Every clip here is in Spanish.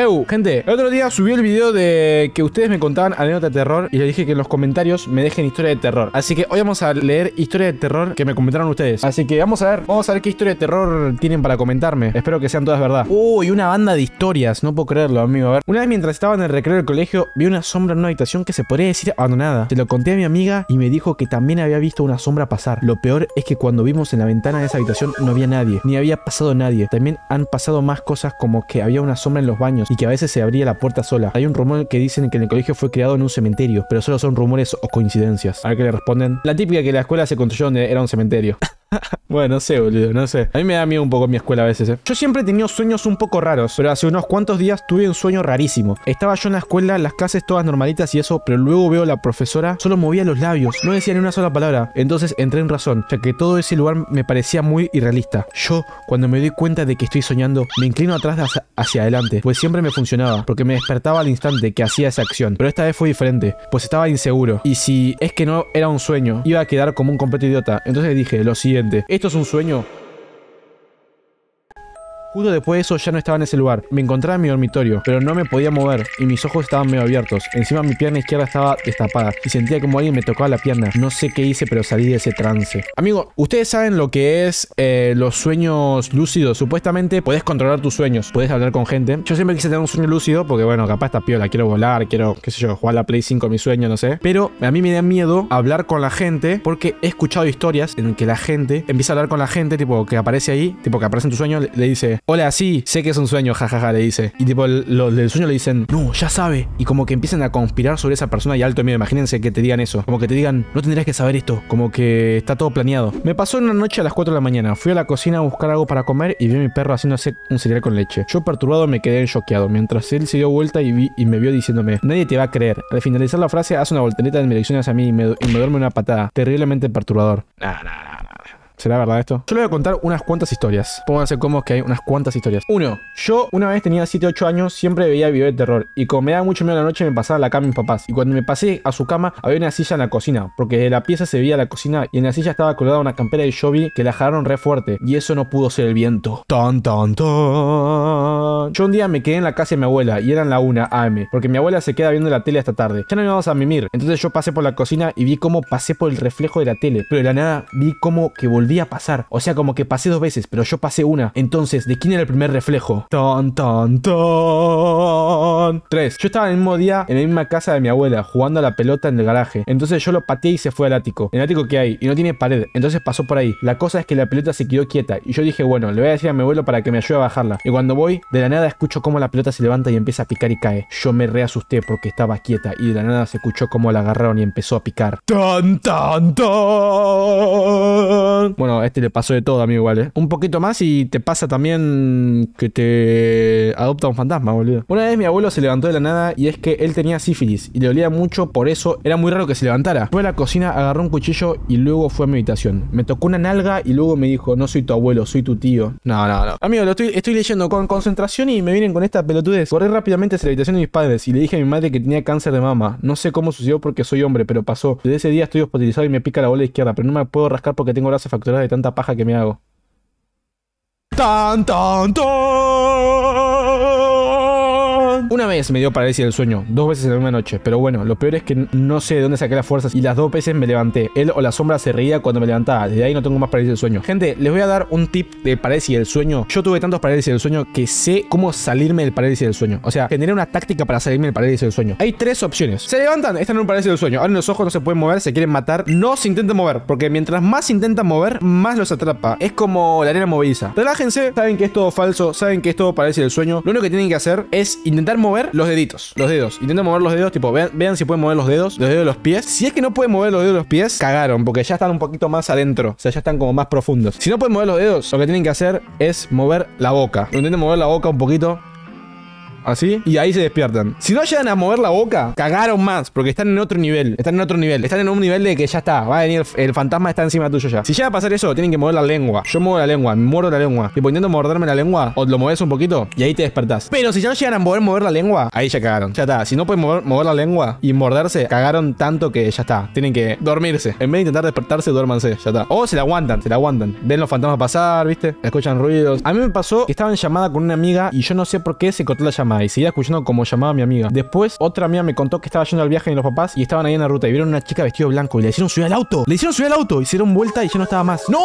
Gente, el otro día subí el video de que ustedes me contaban anécdota de terror y les dije que en los comentarios me dejen historia de terror. Así que hoy vamos a leer historia de terror que me comentaron ustedes. Así que vamos a ver, vamos a ver qué historia de terror tienen para comentarme. Espero que sean todas verdad. Uy, una banda de historias, no puedo creerlo, amigo. A ver, una vez mientras estaba en el recreo del colegio, vi una sombra en una habitación que se podría decir abandonada. Se lo conté a mi amiga y me dijo que también había visto una sombra pasar. Lo peor es que cuando vimos en la ventana de esa habitación no había nadie, ni había pasado nadie. También han pasado más cosas como que había una sombra en los baños y que a veces se abría la puerta sola. Hay un rumor que dicen que el colegio fue creado en un cementerio, pero solo son rumores o coincidencias. A ver qué le responden. La típica que la escuela se construyó donde era un cementerio. bueno, no sé, boludo, no sé. A mí me da miedo un poco mi escuela a veces, ¿eh? Yo siempre he tenido sueños un poco raros, pero hace unos cuantos días tuve un sueño rarísimo. Estaba yo en la escuela, las clases todas normalitas y eso, pero luego veo a la profesora, solo movía los labios, no decía ni una sola palabra. Entonces entré en razón, ya que todo ese lugar me parecía muy irrealista. Yo, cuando me doy cuenta de que estoy soñando, me inclino atrás hacia, hacia adelante, pues siempre me funcionaba, porque me despertaba al instante que hacía esa acción. Pero esta vez fue diferente, pues estaba inseguro. Y si es que no era un sueño, iba a quedar como un completo idiota. Entonces dije lo siguiente. ¿Esto es un sueño? Justo después de eso ya no estaba en ese lugar. Me encontraba en mi dormitorio, pero no me podía mover y mis ojos estaban medio abiertos. Encima mi pierna izquierda estaba destapada y sentía como alguien me tocaba la pierna. No sé qué hice, pero salí de ese trance. Amigo, ustedes saben lo que es eh, los sueños lúcidos. Supuestamente puedes controlar tus sueños, puedes hablar con gente. Yo siempre quise tener un sueño lúcido porque, bueno, capaz está piola, quiero volar, quiero, qué sé yo, jugar la Play 5 mi sueño, no sé. Pero a mí me da miedo hablar con la gente porque he escuchado historias en que la gente empieza a hablar con la gente, tipo que aparece ahí, tipo que aparece en tu sueño, le dice, hola, sí, sé que es un sueño, jajaja, le dice. Y tipo, los del sueño le dicen, no, ya sabe. Y como que empiezan a conspirar sobre esa persona y alto miedo. Imagínense que te digan eso. Como que te digan, no tendrías que saber esto. Como que está todo planeado. Me pasó una noche a las 4 de la mañana. Fui a la cocina a buscar algo para comer y vi a mi perro haciéndose un cereal con leche. Yo perturbado me quedé choqueado. Mientras él se dio vuelta y, vi, y me vio diciéndome, nadie te va a creer. Al finalizar la frase, hace una voltereta en dirección hacia mí y me, y me duerme una patada. Terriblemente perturbador. Nah, nah, nah. ¿Será verdad esto? Yo le voy a contar unas cuantas historias. Pónganse cómodos que hay unas cuantas historias. Uno, yo una vez tenía 7, 8 años, siempre veía videos de terror. Y como me daba mucho miedo la noche, me pasaba a la cama mis papás. Y cuando me pasé a su cama, había una silla en la cocina. Porque de la pieza se veía la cocina y en la silla estaba colgada una campera de Jovi que la jalaron re fuerte. Y eso no pudo ser el viento. Tan, tan, tan. Yo un día me quedé en la casa de mi abuela y eran la 1 AM. Porque mi abuela se queda viendo la tele hasta tarde. Ya no íbamos a mimir. Entonces yo pasé por la cocina y vi cómo pasé por el reflejo de la tele. Pero de la nada vi cómo que volvía a pasar. O sea, como que pasé dos veces, pero yo pasé una. Entonces, ¿de quién era el primer reflejo? Tan, tan, tan. Tres. Yo estaba el mismo día en la misma casa de mi abuela, jugando a la pelota en el garaje. Entonces yo lo pateé y se fue al ático. En el ático que hay, y no tiene pared. Entonces pasó por ahí. La cosa es que la pelota se quedó quieta. Y yo dije, bueno, le voy a decir a mi abuelo para que me ayude a bajarla. Y cuando voy, de la nada escucho cómo la pelota se levanta y empieza a picar y cae. Yo me reasusté porque estaba quieta. Y de la nada se escuchó cómo la agarraron y empezó a picar. Tan, tan, tan. Bueno, este le pasó de todo, amigo, igual, ¿eh? Un poquito más y te pasa también que te adopta un fantasma, boludo. Una vez mi abuelo se levantó de la nada y es que él tenía sífilis y le dolía mucho, por eso era muy raro que se levantara. Fue a la cocina, agarró un cuchillo y luego fue a mi habitación. Me tocó una nalga y luego me dijo, no soy tu abuelo, soy tu tío. No, no, no. Amigo, lo estoy, leyendo con concentración y me vienen con esta pelotudez. Corrí rápidamente hacia la habitación de mis padres y le dije a mi madre que tenía cáncer de mama. No sé cómo sucedió porque soy hombre, pero pasó. Desde ese día estoy hospitalizado y me pica la bola izquierda, pero no me puedo rascar porque tengo brazos de tanta paja que me hago. Tan, tan, tan. Una vez me dio parálisis del sueño, dos veces en la misma noche, pero bueno, lo peor es que no sé de dónde saqué las fuerzas y las dos veces me levanté. Él o la sombra se reía cuando me levantaba, desde ahí no tengo más parálisis del sueño. Gente, les voy a dar un tip de parálisis del sueño. Yo tuve tantos parálisis del sueño que sé cómo salirme del parálisis del sueño. O sea, generé una táctica para salirme del parálisis del sueño. Hay tres opciones. Se levantan, están en un parálisis del sueño, abren los ojos, no se pueden mover, se quieren matar. No se intenten mover, porque mientras más se intentan mover, más los atrapa. Es como la arena movediza. Relájense, saben que es todo falso, saben que es todo parálisis del sueño. Lo único que tienen que hacer es intentar mover los deditos. Los dedos. Intenten mover los dedos, tipo, vean, vean si pueden mover los dedos, los dedos de los pies. Si es que no pueden mover los dedos de los pies, cagaron, porque ya están un poquito más adentro. O sea, ya están como más profundos. Si no pueden mover los dedos, lo que tienen que hacer es mover la boca. Intenten mover la boca un poquito. Así, y ahí se despiertan. Si no llegan a mover la boca, cagaron más, porque están en otro nivel. Están en otro nivel. Están en un nivel de que ya está. Va a venir el, fantasma está encima tuyo ya. Si llega a pasar eso, tienen que mover la lengua. Yo muevo la lengua, me muerdo la lengua. Tipo, intento morderme la lengua, o lo mueves un poquito, y ahí te despertás. Pero si ya no llegan a poder mover la lengua, ahí ya cagaron. Ya está. Si no pueden mover, mover la lengua y morderse, cagaron tanto que ya está. Tienen que dormirse. En vez de intentar despertarse, duérmanse. Ya está. O se la aguantan, se la aguantan. Ven los fantasmas pasar, ¿viste? Escuchan ruidos. A mí me pasó que estaba en llamada con una amiga y yo no sé por qué se cortó la llamada. Y seguía escuchando como llamaba a mi amiga. Después, otra amiga me contó que estaba yendo al viaje de los papás y estaban ahí en la ruta y vieron una chica vestida blanco y le hicieron subir al auto. Le hicieron subir al auto, hicieron vuelta y ya no estaba más. ¡No!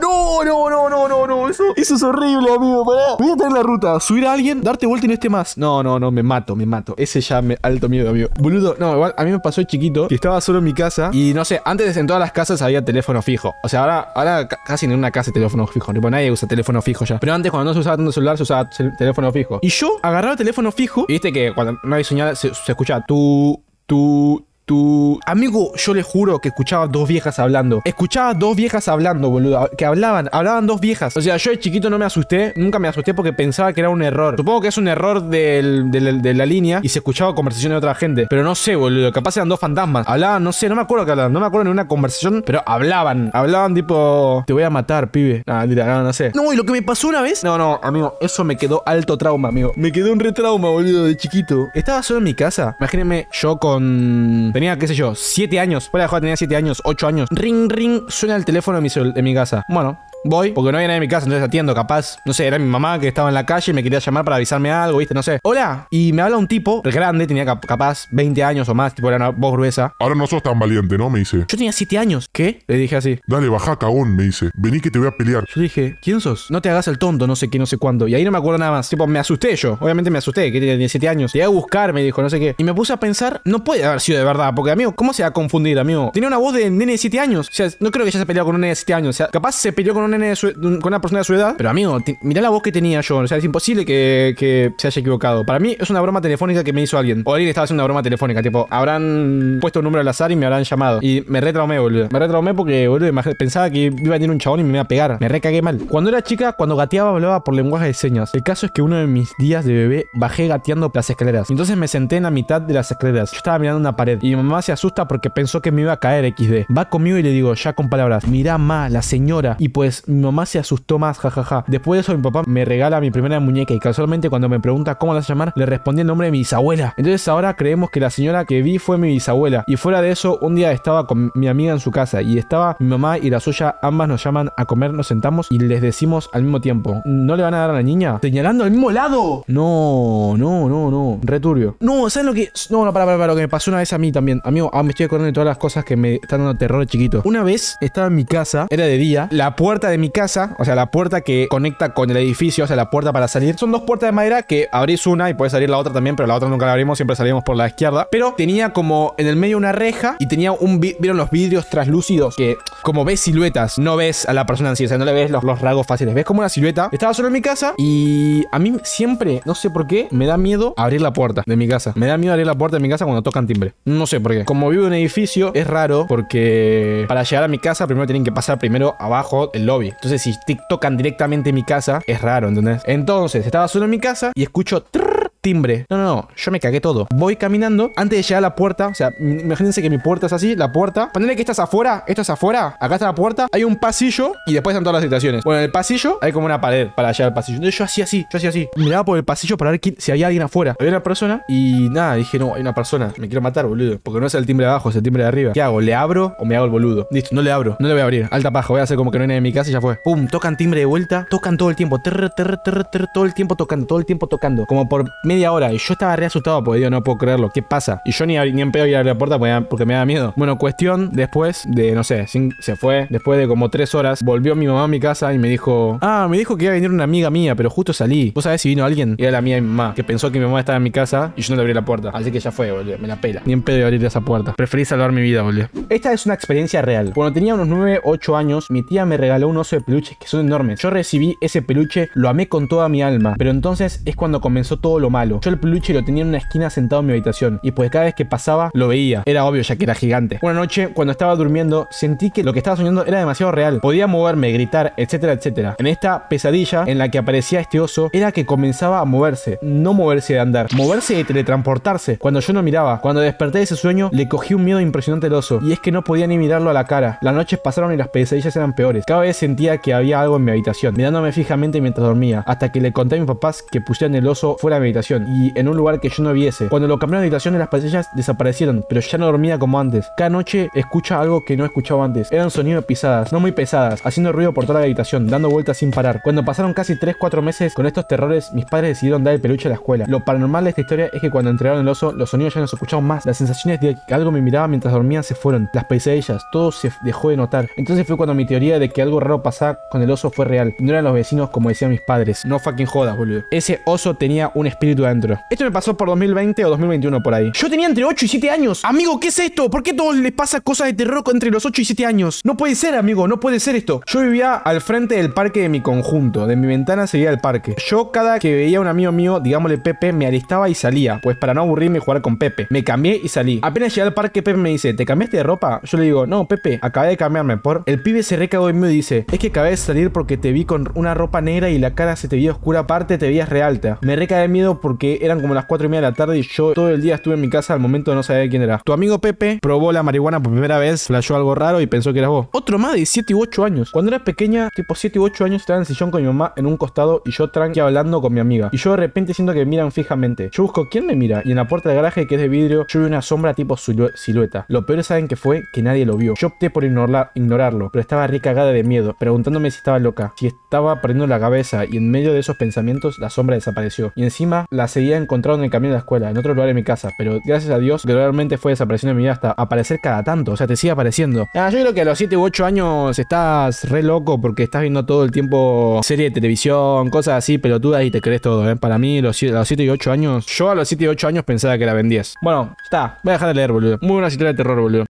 ¡No, no, no, no, no, no! Eso, eso es horrible, amigo. Pará. Voy a estar en la ruta, subir a alguien, darte vuelta y no esté más. No, no, no, me mato, me mato. Ese ya me alto miedo, amigo. Boludo, no, igual a mí me pasó chiquito que estaba solo en mi casa y no sé, antes en todas las casas había teléfono fijo. O sea, ahora, ahora ca- casi en una casa hay teléfono fijo. Tipo, nadie usa teléfono fijo ya. Pero antes, cuando no se usaba tanto celular, se usaba teléfono fijo. Y yo agarraba el teléfono fijo. Y viste que cuando no hay señal se, se escucha tú, tú, tú. Amigo, yo le juro que escuchaba dos viejas hablando. Escuchaba dos viejas hablando, boludo. Que hablaban, hablaban dos viejas. O sea, yo de chiquito no me asusté, nunca me asusté porque pensaba que era un error. Supongo que es un error del- del- de la línea y se escuchaba conversación de otra gente. Pero no sé, boludo. Capaz eran dos fantasmas. Hablaban, no sé, no me acuerdo que hablaban. No me acuerdo ni una conversación, pero hablaban. Hablaban tipo, te voy a matar, pibe. Ah, no, no sé. No, y lo que me pasó una vez. No, no, amigo, eso me quedó alto trauma, amigo. Me quedó un retrauma, boludo, de chiquito. Estaba solo en mi casa. Imagínense, yo con. Tenía, qué sé yo, 7 años. Fuera de tenía 7 años, 8 años. Ring, ring, suena el teléfono de mi, de mi casa. Bueno. Voy, porque no había nadie en mi casa, entonces atiendo, capaz. No sé, era mi mamá que estaba en la calle y me quería llamar para avisarme algo, ¿viste? No sé. Hola. Y me habla un tipo, grande, tenía cap- capaz 20 años o más, tipo, era una voz gruesa. Ahora no sos tan valiente, ¿no? Me dice. Yo tenía 7 años. ¿Qué? Le dije así. Dale, baja, cagón, me dice. Vení que te voy a pelear. Yo dije, ¿quién sos? No te hagas el tonto, no sé qué, no sé cuándo. Y ahí no me acuerdo nada más. Tipo, me asusté yo. Obviamente me asusté, que tenía 17 años. Llegué a buscar, me dijo, no sé qué. Y me puse a pensar, no puede haber sido de verdad. Porque, amigo, ¿cómo se va a confundir, amigo? Tenía una voz de nene de 7 años. O sea, no creo que ya se peleado con un nene de 7 años. O sea, capaz se peleó con un con una persona de su edad. Pero, amigo, mirá la voz que tenía yo. O sea, es imposible que, se haya equivocado. Para mí es una broma telefónica que me hizo alguien. O alguien estaba haciendo una broma telefónica. Tipo, habrán puesto un número al azar y me habrán llamado. Y me retraumé, boludo. Me retraumé porque, boludo, pensaba que iba a venir un chabón y me iba a pegar. Me recagué mal. Cuando era chica, cuando gateaba, hablaba por lenguaje de señas. El caso es que uno de mis días de bebé bajé gateando las escaleras. Entonces me senté en la mitad de las escaleras. Yo estaba mirando una pared y mi mamá se asusta porque pensó que me iba a caer XD. Va conmigo y le digo, ya con palabras, mirá ma, la señora. Y pues mi mamá se asustó más, jajaja. Después de eso mi papá me regala mi primera muñeca y casualmente cuando me pregunta cómo la a llamar, le respondí el nombre de mi bisabuela. Entonces ahora creemos que la señora que vi fue mi bisabuela. Y fuera de eso, un día estaba con mi amiga en su casa y estaba mi mamá y la suya, ambas nos llaman a comer, nos sentamos y les decimos al mismo tiempo, ¿no le van a dar a la niña? Señalando al mismo lado. No, no, no, no. Returbio. No, ¿saben lo que? No, no, para, para, para, lo que me pasó una vez a mí también. Amigo, ah, me estoy acordando de todas las cosas que me están dando terror chiquito. Una vez estaba en mi casa, era de día, la de mi casa, o sea, la puerta que conecta con el edificio, o sea, la puerta para salir, son dos puertas de madera que abrís una y puede salir la otra también, pero la otra nunca la abrimos, siempre salimos por la izquierda. Pero tenía como en el medio una reja y tenía un. vi- ¿Vieron los vidrios translúcidos? Que como ves siluetas, no ves a la persona en sí, o sea, no le ves los, los rasgos fáciles, ves como una silueta. Estaba solo en mi casa y a mí siempre, no sé por qué, me da miedo abrir la puerta de mi casa. Me da miedo abrir la puerta de mi casa cuando tocan timbre. No sé por qué. Como vivo en un edificio, es raro porque para llegar a mi casa primero tienen que pasar primero abajo el lobby. Entonces, si tocan directamente en mi casa, es raro, ¿entendés? Entonces, estaba solo en mi casa y escucho timbre. No, no, no, yo me cagué todo. Voy caminando antes de llegar a la puerta. O sea, imagínense que mi puerta es así, la puerta. Ponele que estás afuera, esto es afuera. Acá está la puerta, hay un pasillo y después están todas las habitaciones. Bueno, en el pasillo hay como una pared para llegar al pasillo. Entonces yo hacía así, yo hacía así. Miraba por el pasillo para ver si había alguien afuera. Había una persona y nada, dije, no, hay una persona. Me quiero matar, boludo. Porque no es el timbre de abajo, es el timbre de arriba. ¿Qué hago? ¿Le abro o me hago el boludo? Listo, no le abro. No le voy a abrir. Alta paja, voy a hacer como que no hay nadie en mi casa y ya fue. Pum, tocan timbre de vuelta. Tocan todo el tiempo. Todo el tiempo tocando, todo el tiempo tocando. Como por media hora. Y yo estaba re asustado porque digo, no puedo creerlo. ¿Qué pasa? Y yo ni, ni en pedo ir a abrir la puerta porque, porque me da miedo. Bueno, cuestión, después de, no sé, se fue. Después de como tres horas, volvió mi mamá a mi casa y me dijo, ah, me dijo que iba a venir una amiga mía, pero justo salí. ¿Vos sabés si vino alguien? Era la mía de mi mamá, que pensó que mi mamá estaba en mi casa y yo no le abrí la puerta. Así que ya fue, boludo. Me la pela. Ni en pedo iba a abrir esa puerta. Preferí salvar mi vida, boludo. Esta es una experiencia real. Cuando tenía unos 9, 8 años, mi tía me regaló un oso de peluches que son enormes. Yo recibí ese peluche, lo amé con toda mi alma. Pero entonces es cuando comenzó todo lo malo. Yo el peluche lo tenía en una esquina sentado en mi habitación. Y pues cada vez que pasaba, lo veía. Era obvio ya que era gigante. Una noche, cuando estaba durmiendo, sentí que lo que estaba soñando era demasiado real. Podía moverme, gritar, etcétera, etcétera. En esta pesadilla en la que aparecía este oso, era que comenzaba a moverse. No moverse de andar, moverse de teletransportarse. Cuando yo no miraba, cuando desperté de ese sueño, le cogí un miedo impresionante al oso. Y es que no podía ni mirarlo a la cara. Las noches pasaron y las pesadillas eran peores. Cada vez sentía que había algo en mi habitación, mirándome fijamente mientras dormía. Hasta que le conté a mis papás que pusieran el oso fuera de mi habitación y en un lugar que yo no viese. Cuando lo cambiaron de habitación las pesadillas desaparecieron, pero ya no dormía como antes. Cada noche escucha algo que no escuchaba antes. Eran sonidos pisadas, no muy pesadas, haciendo ruido por toda la habitación, dando vueltas sin parar. Cuando pasaron casi 3-4 meses con estos terrores, mis padres decidieron dar el peluche a la escuela. Lo paranormal de esta historia es que cuando entregaron el oso, los sonidos ya no se escuchaban más. Las sensaciones de que algo me miraba mientras dormía se fueron. Las pesadillas, todo se dejó de notar. Entonces fue cuando mi teoría de que algo raro pasaba con el oso fue real. No eran los vecinos como decían mis padres. No fucking jodas, boludo. Ese oso tenía un espíritu adentro. Esto me pasó por 2020 o 2021 por ahí. Yo tenía entre 8 y 7 años. Amigo, ¿qué es esto? ¿Por qué todos les pasa cosas de terror entre los 8 y 7 años? No puede ser, amigo, no puede ser esto. Yo vivía al frente del parque de mi conjunto. De mi ventana se veía el parque. Yo cada que veía a un amigo mío, digámosle Pepe, me alistaba y salía. Pues para no aburrirme y jugar con Pepe. Me cambié y salí. Apenas llegué al parque, Pepe me dice, ¿te cambiaste de ropa? Yo le digo, no, Pepe, acabé de cambiarme por... El pibe se recagó en mí y dice, es que acabé de salir porque te vi con una ropa negra y la cara se te veía oscura aparte, te veías realta. Me recagué de miedo porque eran como las 4 y media de la tarde y yo todo el día estuve en mi casa al momento de no saber quién era. Tu amigo Pepe probó la marihuana por primera vez, flashó algo raro y pensó que eras vos. Otro más de 7 u 8 años. Cuando era pequeña, tipo 7 u 8 años, estaba en el sillón con mi mamá en un costado y yo tranqui hablando con mi amiga. Y yo de repente siento que miran fijamente. Yo busco quién me mira y en la puerta del garaje que es de vidrio yo vi una sombra tipo silu- silueta. Lo peor saben que fue que nadie lo vio. Yo opté por ignorarla- ignorarlo, pero estaba recagada de miedo, preguntándome si estaba loca, si estaba perdiendo la cabeza y en medio de esos pensamientos la sombra desapareció. Y encima la seguía encontrando en el camino de la escuela, en otro lugar de mi casa, pero gracias a Dios gradualmente fue desapareciendo en mi vida hasta aparecer cada tanto, o sea, te sigue apareciendo. Ah, yo creo que a los 7 u 8 años estás re loco porque estás viendo todo el tiempo serie de televisión, cosas así, pelotudas y te crees todo, ¿eh? Para mí, los, a los 7 y 8 años, yo a los 7 y 8 años pensaba que la vendías. Bueno, está, voy a dejar de leer, boludo. Muy buena historia de terror, boludo.